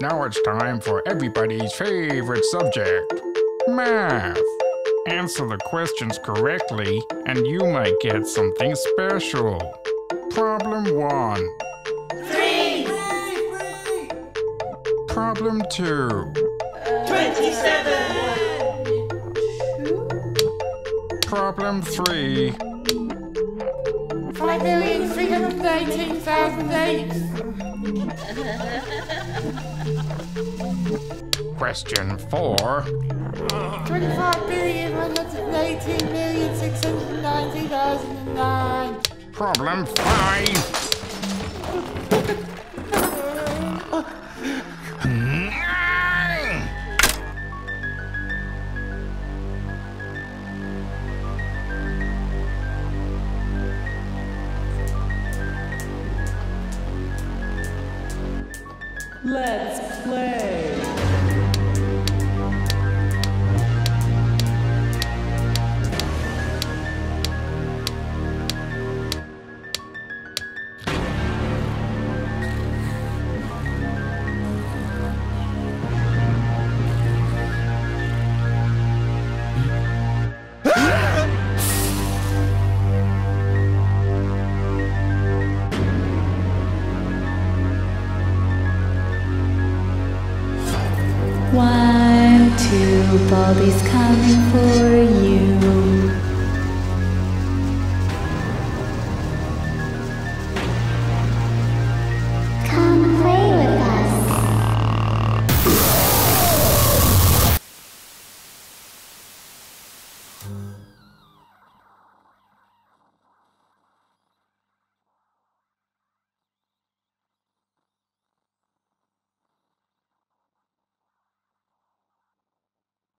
Now it's time for everybody's favorite subject math. Answer the questions correctly, and you might get something special. Problem one. Three. Problem two. Twenty-seven. Problem three. Five million three hundred eighteen thousand eight. Question four. Twenty-five billion one Let's play. One, two, Baldi's coming for you.